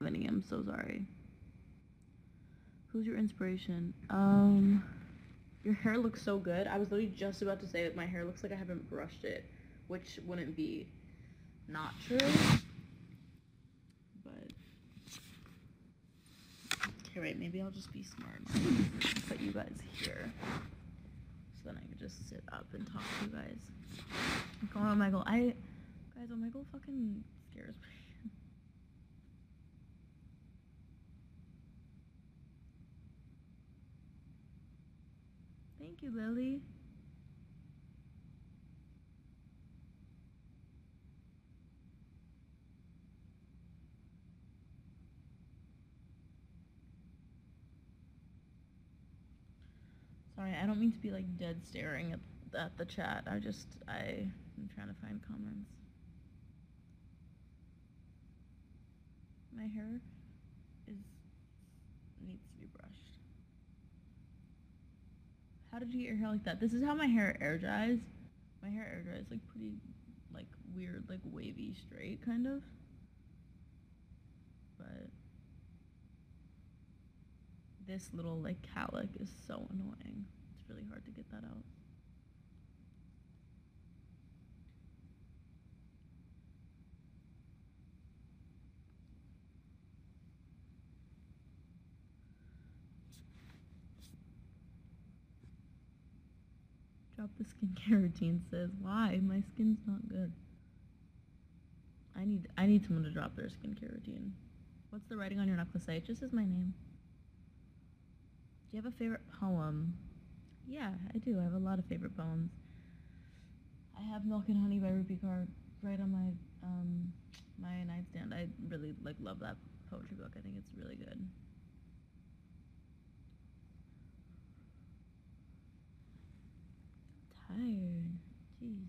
I'm so sorry. Who's your inspiration? Um, your hair looks so good. I was literally just about to say that my hair looks like I haven't brushed it, which wouldn't be not true. But okay, right. Maybe I'll just be smart. and Put you guys here, so then I can just sit up and talk to you guys. Go on, Michael. I guys, Michael fucking scares me. Lily. Sorry, I don't mean to be like dead staring at, at the chat. I just I am trying to find comments. My hair is needs to be brushed. How did you get your hair like that? This is how my hair air dries. My hair air dries like pretty like weird, like wavy straight kind of. But this little like cowlick is so annoying. It's really hard to get that out. Drop the skincare routine says why my skin's not good. I need I need someone to drop their skincare routine. What's the writing on your necklace say? It just says my name. Do you have a favorite poem? Yeah, I do. I have a lot of favorite poems. I have Milk and Honey by Rupi Kaur right on my um my nightstand. I really like love that poetry book. I think it's really good. Tired. Jeez.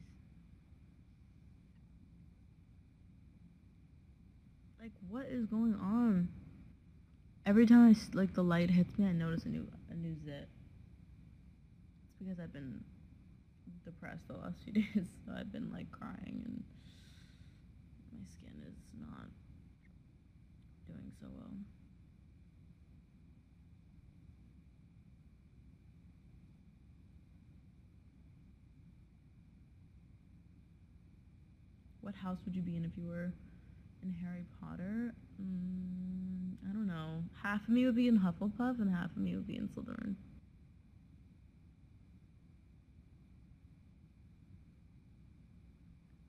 Like what is going on? Every time I like the light hits me, I notice a new a new zit. It's because I've been depressed the last few days, so I've been like crying and my skin is not doing so well. What house would you be in if you were in Harry Potter? Mm, I don't know. Half of me would be in Hufflepuff and half of me would be in Slytherin.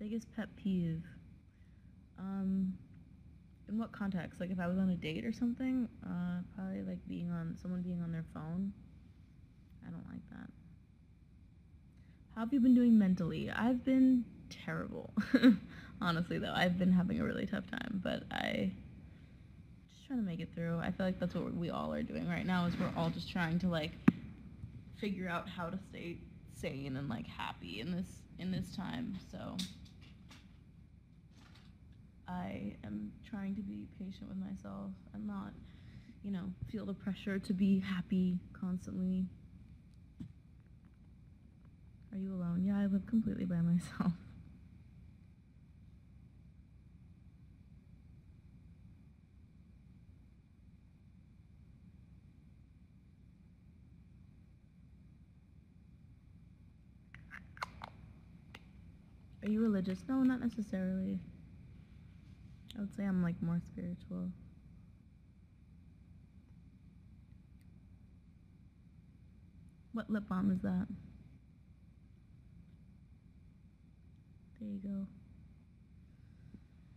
Biggest pet peeve. Um, in what context? Like if I was on a date or something? Uh, probably like being on someone being on their phone. I don't like that. How have you been doing mentally? I've been terrible. Honestly though, I've been having a really tough time, but I just trying to make it through. I feel like that's what we all are doing right now is we're all just trying to like figure out how to stay sane and like happy in this in this time. So I am trying to be patient with myself and not, you know, feel the pressure to be happy constantly. Are you alone? Yeah, I live completely by myself. Are you religious? No, not necessarily. I would say I'm like more spiritual. What lip balm is that? There you go.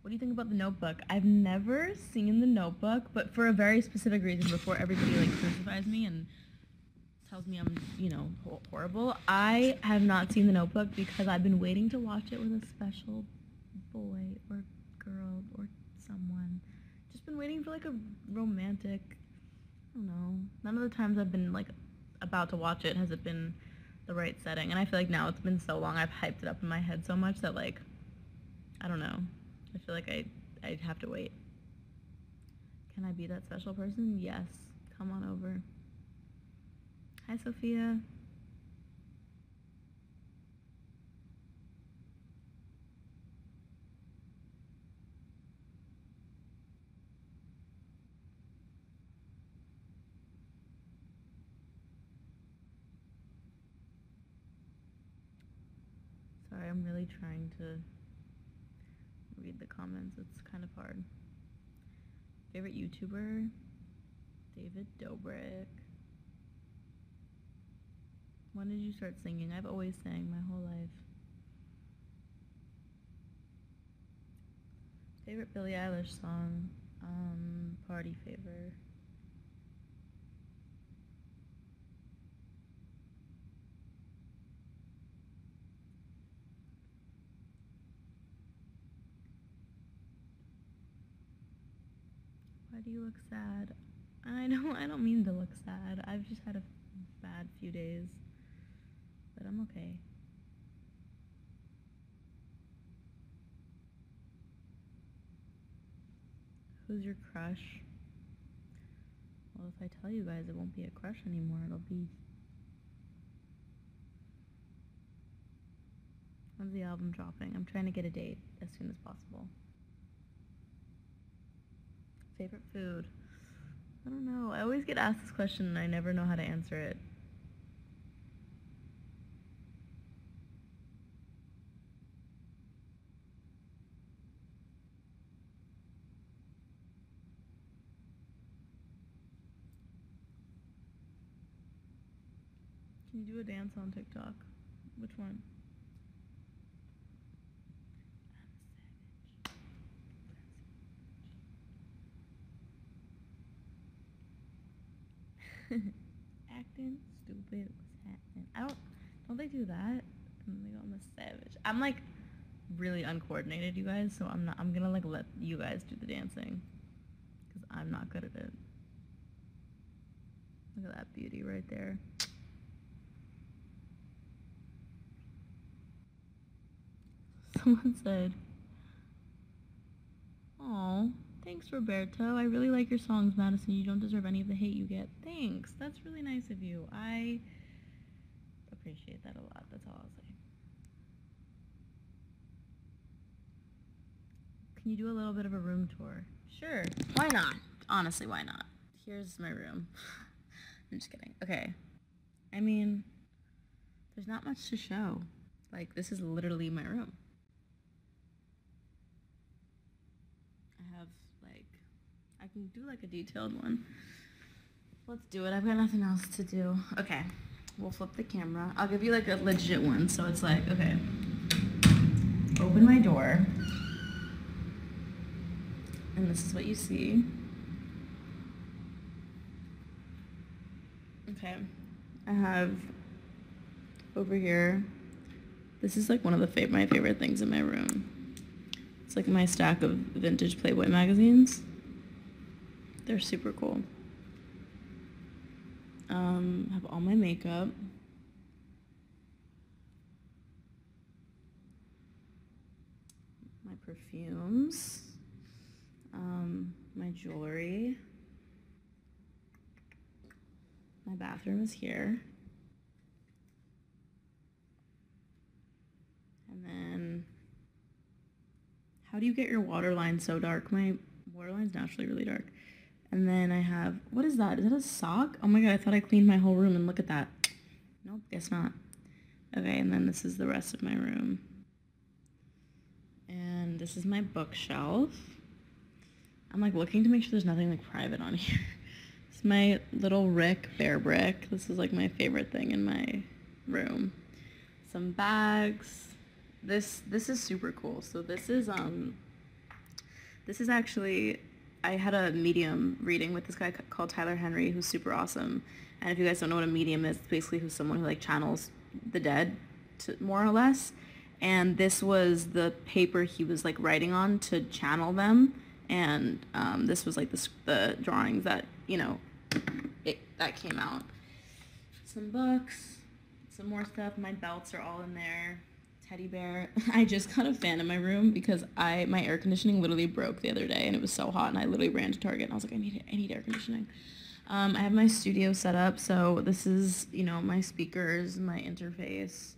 What do you think about the notebook? I've never seen the notebook, but for a very specific reason before everybody like crucifies me and tells me I'm, you know, horrible. I have not seen the notebook because I've been waiting to watch it with a special boy or girl or someone. Just been waiting for like a romantic I don't know. None of the times I've been like about to watch it has it been the right setting. And I feel like now it's been so long I've hyped it up in my head so much that like I don't know. I feel like I I'd have to wait. Can I be that special person? Yes. Come on over. Hi, Sophia. Sorry, I'm really trying to read the comments. It's kind of hard. Favorite YouTuber? David Dobrik. When did you start singing? I've always sang my whole life. Favorite Billie Eilish song? Um, Party Favor. Why do you look sad? I don't I don't mean to look sad. I've just had a bad few days. But I'm okay. Who's your crush? Well, if I tell you guys, it won't be a crush anymore. It'll be. When's the album dropping? I'm trying to get a date as soon as possible. Favorite food? I don't know. I always get asked this question and I never know how to answer it. You do a dance on TikTok? Which one? Acting stupid. What's happening? I don't. Don't they do that? And they go, I'm a savage. I'm like really uncoordinated, you guys. So I'm not. I'm gonna like let you guys do the dancing, because I'm not good at it. Look at that beauty right there. Someone said, "Oh, thanks, Roberto. I really like your songs, Madison. You don't deserve any of the hate you get. Thanks. That's really nice of you. I appreciate that a lot. That's all I'll say." Can you do a little bit of a room tour? Sure. Why not? Honestly, why not? Here's my room. I'm just kidding. Okay. I mean, there's not much to show. Like, this is literally my room. I have, like, I can do, like, a detailed one. Let's do it. I've got nothing else to do. Okay. We'll flip the camera. I'll give you, like, a legit one. So it's like, okay. Open my door. And this is what you see. Okay. I have over here. This is like one of the my favorite things in my room. It's like my stack of vintage Playboy magazines. They're super cool. Um, have all my makeup. My perfumes. Um, my jewelry. My bathroom is here. And then, how do you get your water line so dark? My water line's naturally really dark. And then I have, what is that? Is that a sock? Oh my god, I thought I cleaned my whole room and look at that. Nope, guess not. Okay, and then this is the rest of my room. And this is my bookshelf. I'm like looking to make sure there's nothing like private on here. It's my little Rick Bearbrick. This is like my favorite thing in my room. Some bags. This this is super cool. So this is um this is actually I had a medium reading with this guy called Tyler Henry who's super awesome. And if you guys don't know what a medium is, basically who's someone who like channels the dead to, more or less. And this was the paper he was like writing on to channel them and um, this was like the, the drawings that you know it, that came out some books some more stuff my belts are all in there teddy bear i just got a fan in my room because i my air conditioning literally broke the other day and it was so hot and i literally ran to target and i was like i need i need air conditioning um, i have my studio set up so this is you know my speakers my interface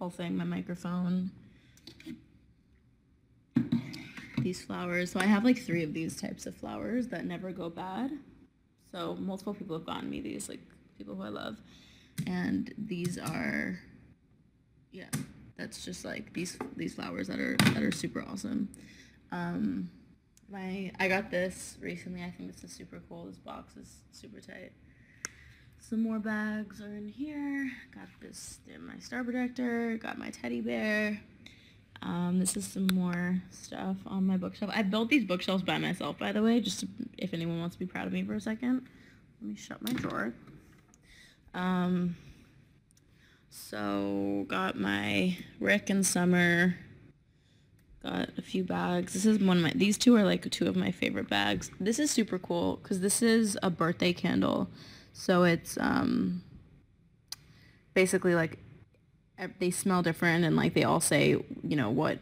whole thing my microphone these flowers. So I have like three of these types of flowers that never go bad. So multiple people have gotten me these, like people who I love. And these are, yeah, that's just like these these flowers that are that are super awesome. Um, my I got this recently. I think this is super cool. This box is super tight. Some more bags are in here. Got this my star projector. Got my teddy bear. Um, this is some more stuff on my bookshelf. I built these bookshelves by myself, by the way, just to, if anyone wants to be proud of me for a second. Let me shut my drawer. Um, so got my Rick and Summer. Got a few bags. This is one of my. These two are like two of my favorite bags. This is super cool because this is a birthday candle. So it's um, basically like they smell different and like they all say you know what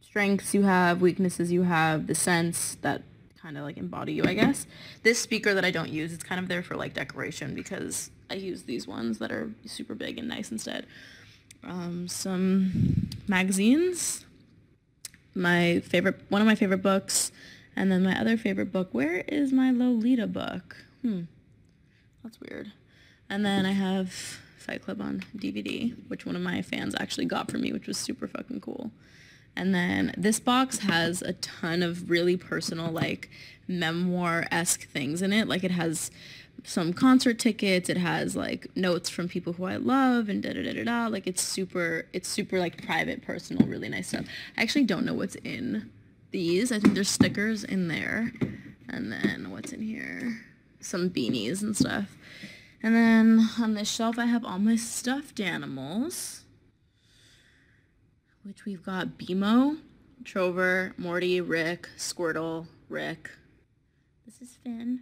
strengths you have, weaknesses you have, the scents that kind of like embody you, I guess. This speaker that I don't use, it's kind of there for like decoration because I use these ones that are super big and nice instead. Um, some magazines, my favorite, one of my favorite books, and then my other favorite book. Where is my Lolita book? Hmm, that's weird. And then I have Fight Club on DVD, which one of my fans actually got for me, which was super fucking cool. And then this box has a ton of really personal, like memoir-esque things in it. Like it has some concert tickets. It has like notes from people who I love and da da da da da. Like it's super, it's super like private, personal, really nice stuff. I actually don't know what's in these. I think there's stickers in there. And then what's in here? Some beanies and stuff. And then on this shelf I have all my stuffed animals which we've got BMO, Trover, Morty, Rick, Squirtle, Rick. This is Finn.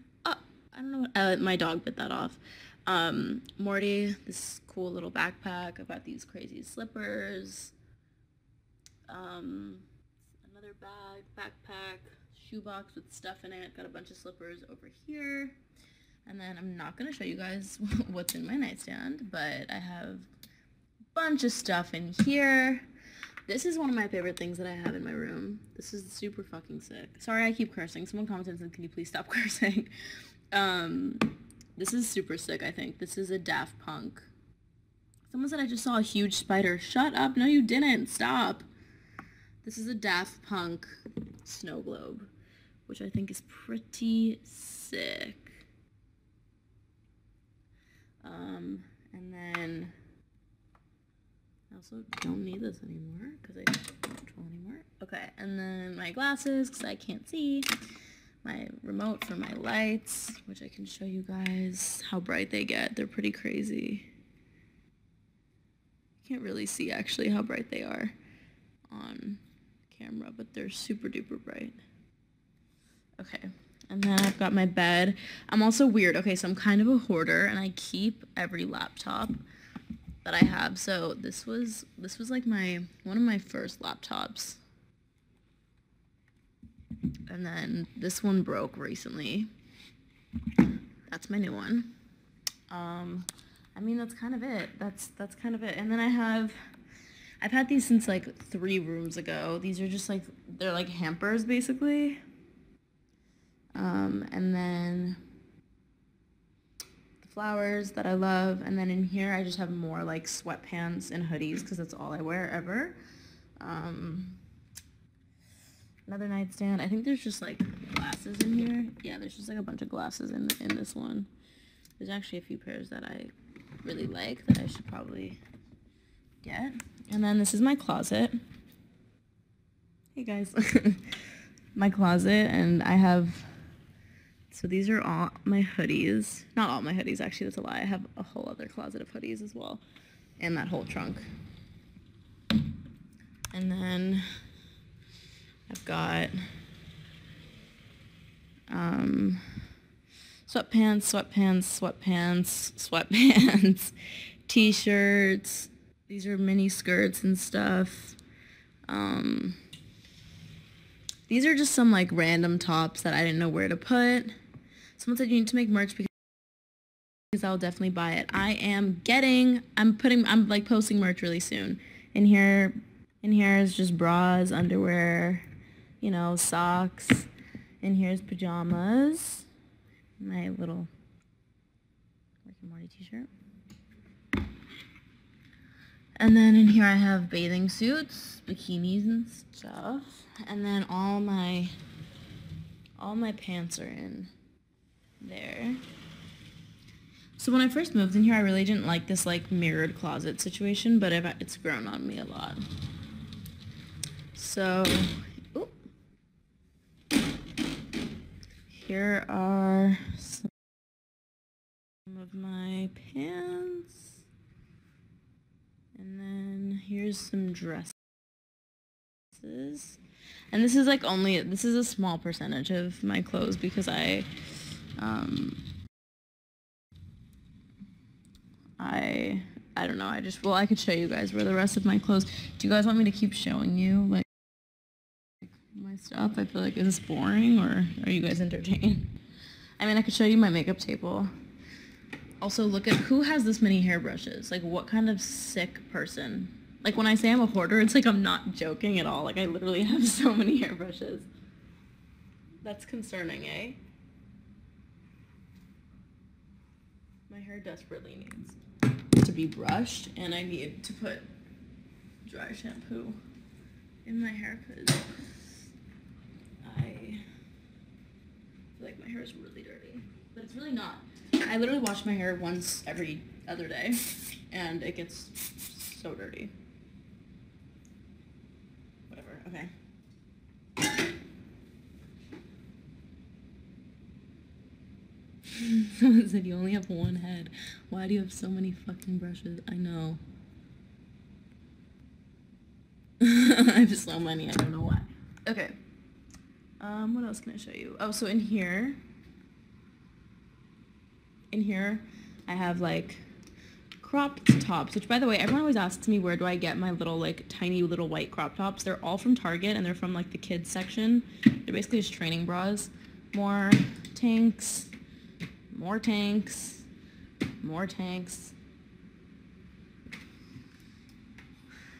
I don't know uh, my dog bit that off. Um, Morty, this cool little backpack. I've got these crazy slippers. Um, another bag, backpack, shoebox with stuff in it. Got a bunch of slippers over here. And then I'm not going to show you guys what's in my nightstand, but I have a bunch of stuff in here. This is one of my favorite things that I have in my room. This is super fucking sick. Sorry I keep cursing. Someone commented and said, can you please stop cursing? Um, this is super sick, I think. This is a Daft Punk. Someone said I just saw a huge spider. Shut up. No, you didn't. Stop. This is a Daft Punk snow globe, which I think is pretty sick. Um, and then I also don't need this anymore because I don't control anymore. Okay, and then my glasses because I can't see. My remote for my lights, which I can show you guys how bright they get. They're pretty crazy. You can't really see actually how bright they are on camera, but they're super duper bright. Okay, and then I've got my bed. I'm also weird. Okay, so I'm kind of a hoarder and I keep every laptop that I have. So this was this was like my one of my first laptops. And then this one broke recently. That's my new one. Um, I mean that's kind of it. That's that's kind of it. And then I have I've had these since like three rooms ago. These are just like they're like hampers basically. Um, and then the flowers that I love. And then in here, I just have more like sweatpants and hoodies because that's all I wear ever. Um, another nightstand. I think there's just like glasses in here. Yeah, there's just like a bunch of glasses in, in this one. There's actually a few pairs that I really like that I should probably get. And then this is my closet. Hey guys. my closet and I have so these are all my hoodies. Not all my hoodies, actually, that's a lie. I have a whole other closet of hoodies as well. And that whole trunk. And then I've got um, sweatpants, sweatpants, sweatpants, sweatpants, t-shirts. These are mini skirts and stuff. Um, these are just some like random tops that I didn't know where to put. Someone said you need to make merch because I'll definitely buy it. I am getting, I'm putting, I'm like posting merch really soon. In here, in here is just bras, underwear, you know, socks. And here's pajamas. My little Rick and Morty t-shirt. And then in here I have bathing suits, bikinis and stuff. And then all my all my pants are in there. So when I first moved in here, I really didn't like this like mirrored closet situation, but it's grown on me a lot. So, here are some of my pants. And then here's some dresses. And this is like only, this is a small percentage of my clothes because I, um, I, I don't know, I just, well, I could show you guys where the rest of my clothes, do you guys want me to keep showing you, like, my stuff? I feel like, is boring, or are you guys entertained? I mean, I could show you my makeup table. Also, look at, who has this many hairbrushes? Like, what kind of sick person like when I say I'm a hoarder, it's like I'm not joking at all. Like I literally have so many hairbrushes. That's concerning, eh? My hair desperately needs to be brushed and I need to put dry shampoo in my hair because I feel like my hair is really dirty. But it's really not. I literally wash my hair once every other day and it gets so dirty. Whatever, okay. Someone said you only have one head. Why do you have so many fucking brushes? I know. I have so many. I don't know why. Okay. Um, what else can I show you? Oh, so in here, in here, I have like cropped tops, which by the way, everyone always asks me where do I get my little like tiny little white crop tops. They're all from Target and they're from like the kids section. They're basically just training bras. More tanks, more tanks, more tanks.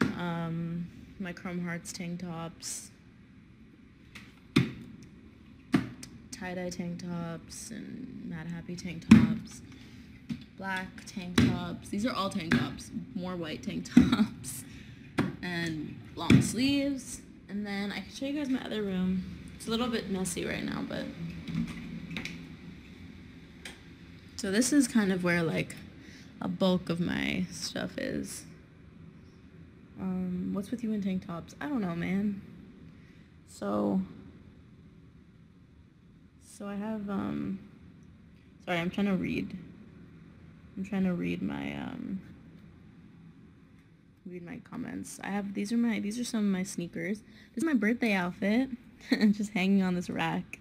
Um, my Chrome Hearts tank tops. Tie-dye tank tops and Madhappy tank tops black tank tops. These are all tank tops. More white tank tops. And long sleeves. And then I can show you guys my other room. It's a little bit messy right now, but... So this is kind of where, like, a bulk of my stuff is. Um, what's with you in tank tops? I don't know, man. So... So I have, um... Sorry, I'm trying to read I'm trying to read my um read my comments. I have these are my these are some of my sneakers. This is my birthday outfit. just hanging on this rack.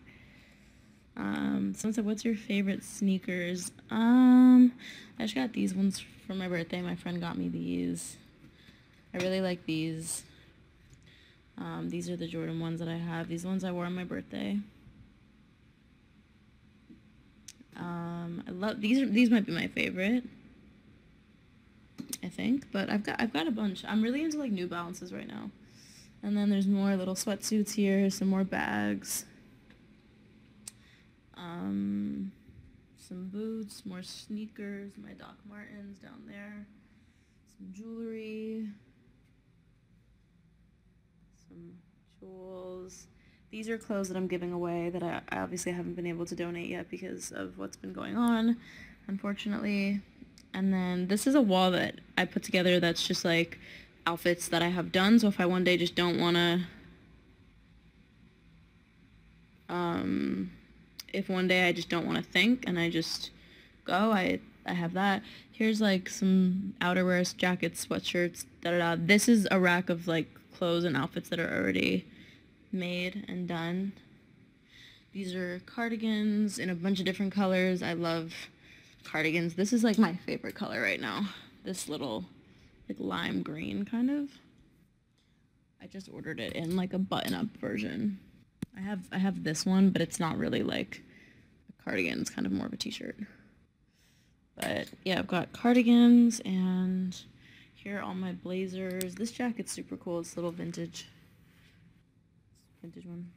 Um, someone said, "What's your favorite sneakers?" Um, I just got these ones for my birthday. My friend got me these. I really like these. Um, these are the Jordan ones that I have. These ones I wore on my birthday. Um, I love these. Are, these might be my favorite. I think, but I've got I've got a bunch. I'm really into like New Balances right now. And then there's more little sweatsuits here, some more bags. Um, some boots, more sneakers, my Doc Martens down there, some jewelry, some jewels. These are clothes that I'm giving away that I, obviously haven't been able to donate yet because of what's been going on, unfortunately. And then this is a wall that I put together that's just like outfits that I have done. So if I one day just don't want to, um, if one day I just don't want to think and I just go, I, I have that. Here's like some outerwear, jackets, sweatshirts, da da da. This is a rack of like clothes and outfits that are already made and done. These are cardigans in a bunch of different colors. I love cardigans. This is like my favorite color right now. This little like lime green kind of. I just ordered it in like a button-up version. I have I have this one, but it's not really like a cardigan. It's kind of more of a t-shirt. But yeah, I've got cardigans and here are all my blazers. This jacket's super cool. It's a little vintage vintage one.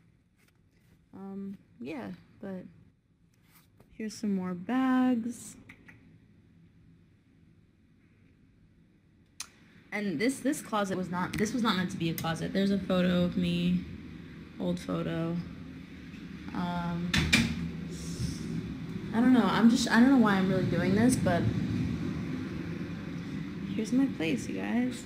Um, yeah, but here's some more bags. And this this closet was not this was not meant to be a closet. There's a photo of me, old photo. Um, I don't know. I'm just I don't know why I'm really doing this, but here's my place, you guys.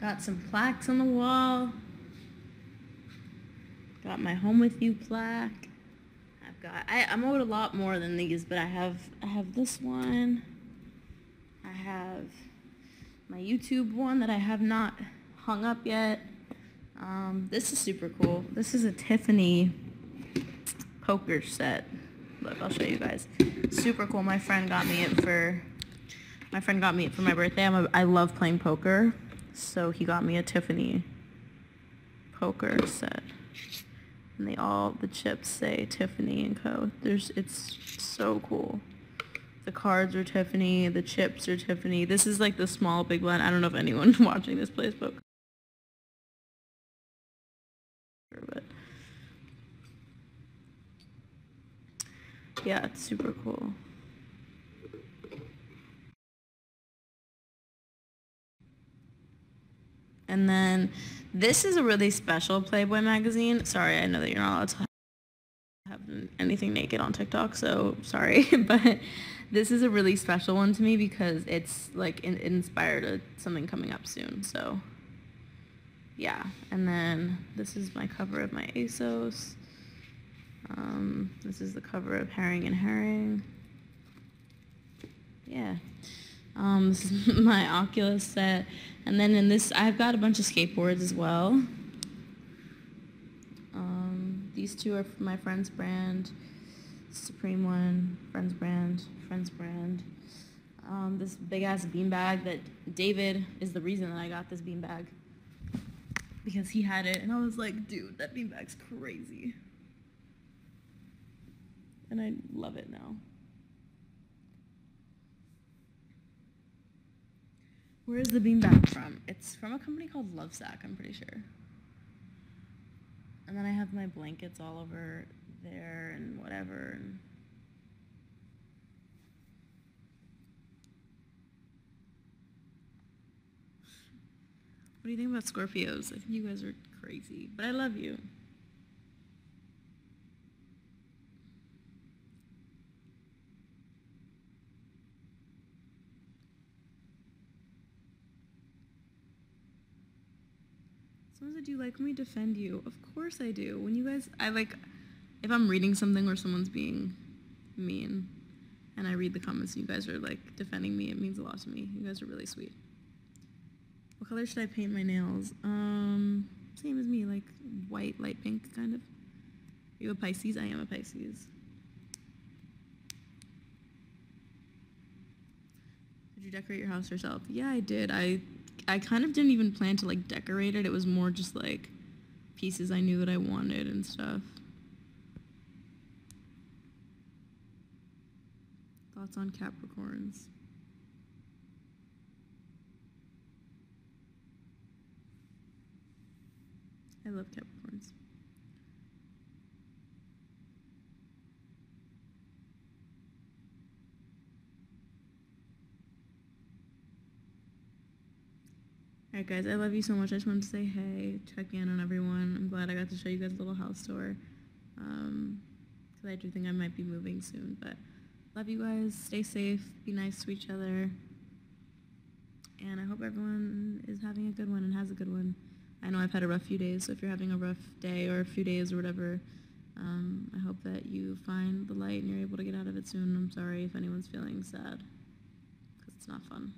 Got some plaques on the wall. Got my home with you plaque. I've got I, I'm owed a lot more than these, but I have I have this one. I have my YouTube one that I have not hung up yet. Um, this is super cool. This is a Tiffany poker set. Look, I'll show you guys. Super cool. My friend got me it for my friend got me it for my birthday. I'm a, I love playing poker, so he got me a Tiffany poker set. And they all the chips say Tiffany and Co. There's it's so cool. The cards are Tiffany, the chips are Tiffany. This is like the small big one. I don't know if anyone watching this plays poker. But yeah, it's super cool. And then this is a really special Playboy magazine. Sorry, I know that you're not allowed to have anything naked on TikTok, so sorry, but this is a really special one to me because it's like in, inspired a, something coming up soon. So yeah, and then this is my cover of my ASOS. Um, this is the cover of Herring and Herring. Yeah. Um, this is my Oculus set. And then in this, I've got a bunch of skateboards as well. Um, these two are my friend's brand. Supreme one, friend's brand, friend's brand. Um, this big ass beanbag that David is the reason that I got this beanbag. Because he had it and I was like, dude, that beanbag's crazy. And I love it now. Where is the beanbag from? It's from a company called Lovesac, I'm pretty sure. And then I have my blankets all over there and whatever. And what do you think about Scorpios? I think you guys are crazy, but I love you. Someone said, do you like when we defend you? Of course I do. When you guys, I like, if I'm reading something where someone's being mean and I read the comments and you guys are like defending me, it means a lot to me. You guys are really sweet. What color should I paint my nails? Um, same as me, like white, light pink, kind of. Are you a Pisces? I am a Pisces. Did you decorate your house yourself? Yeah, I did. I I kind of didn't even plan to like decorate it. It was more just like pieces I knew that I wanted and stuff. Thoughts on Capricorns? I love Capricorns. Alright guys, I love you so much. I just wanted to say hey, check in on everyone. I'm glad I got to show you guys a little house tour. Um, because I do think I might be moving soon. But love you guys. Stay safe. Be nice to each other. And I hope everyone is having a good one and has a good one. I know I've had a rough few days, so if you're having a rough day or a few days or whatever, um, I hope that you find the light and you're able to get out of it soon. I'm sorry if anyone's feeling sad, because it's not fun.